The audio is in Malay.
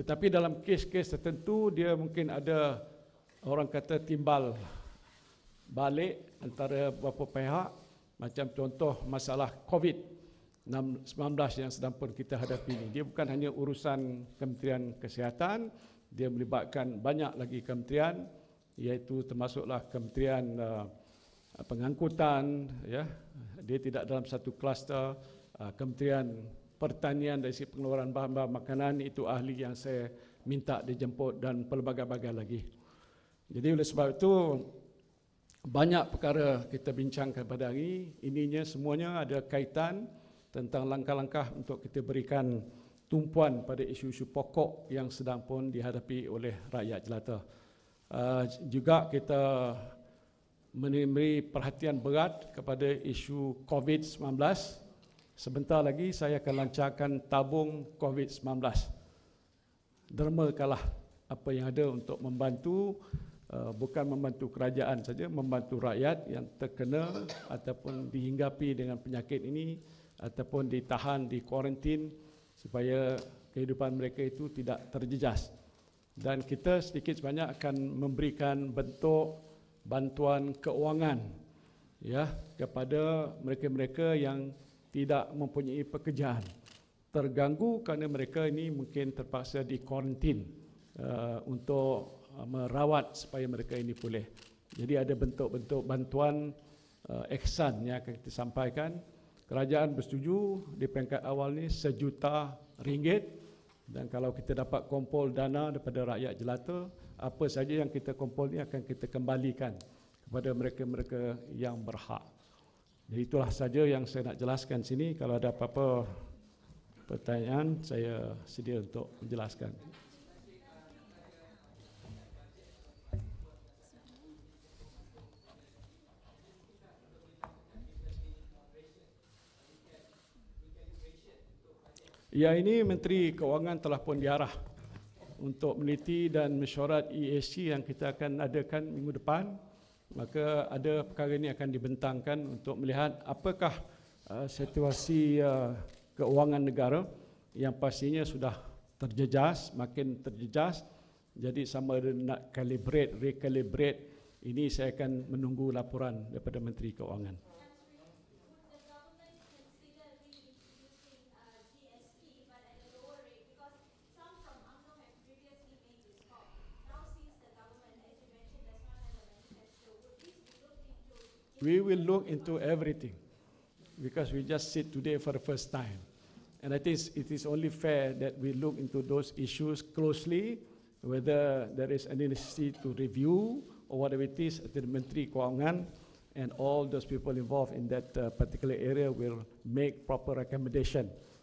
Tetapi dalam kes-kes tertentu dia mungkin ada orang kata timbal balik antara beberapa pihak macam contoh masalah COVID-19 yang sedang pun kita hadapi ini. Dia bukan hanya urusan Kementerian Kesihatan, dia melibatkan banyak lagi kementerian iaitu termasuklah Kementerian uh, Pengangkutan ya. Dia tidak dalam satu kluster uh, Kementerian pertanian dari sisi pengeluaran bahan-bahan makanan itu ahli yang saya minta dijemput dan pelbagai-bagai lagi. Jadi oleh sebab itu banyak perkara kita bincangkan pada hari ininya semuanya ada kaitan tentang langkah-langkah untuk kita berikan tumpuan pada isu-isu pokok yang sedang pun dihadapi oleh rakyat jelata. Uh, juga kita memberi perhatian berat kepada isu COVID-19 Sebentar lagi saya akan lancarkan tabung COVID-19. Dermakanlah apa yang ada untuk membantu uh, bukan membantu kerajaan saja, membantu rakyat yang terkena ataupun dihinggapi dengan penyakit ini ataupun ditahan di kuarantin supaya kehidupan mereka itu tidak terjejas. Dan kita sedikit sebanyak akan memberikan bentuk bantuan keuangan ya kepada mereka-mereka yang tidak mempunyai pekerjaan terganggu kerana mereka ini mungkin terpaksa di kuarantin uh, untuk uh, merawat supaya mereka ini pulih. Jadi ada bentuk-bentuk bantuan uh, eksan yang akan kita sampaikan. Kerajaan bersetuju di peringkat awal ni sejuta ringgit dan kalau kita dapat kumpul dana daripada rakyat jelata, apa saja yang kita kumpul ni akan kita kembalikan kepada mereka-mereka yang berhak. Jadi itulah saja yang saya nak jelaskan sini. Kalau ada apa-apa pertanyaan, saya sedia untuk menjelaskan. Ya ini Menteri Keuangan telah pun diarah untuk meneliti dan mesyuarat EAC yang kita akan adakan minggu depan maka ada perkara ini akan dibentangkan untuk melihat apakah uh, situasi uh, keuangan negara yang pastinya sudah terjejas, makin terjejas. Jadi sama ada nak calibrate, recalibrate, ini saya akan menunggu laporan daripada Menteri Keuangan. We will look into everything because we just sit today for the first time. And I think it is only fair that we look into those issues closely, whether there is any necessity to review or whatever it is at the Menteri Keuangan, and all those people involved in that uh, particular area will make proper recommendation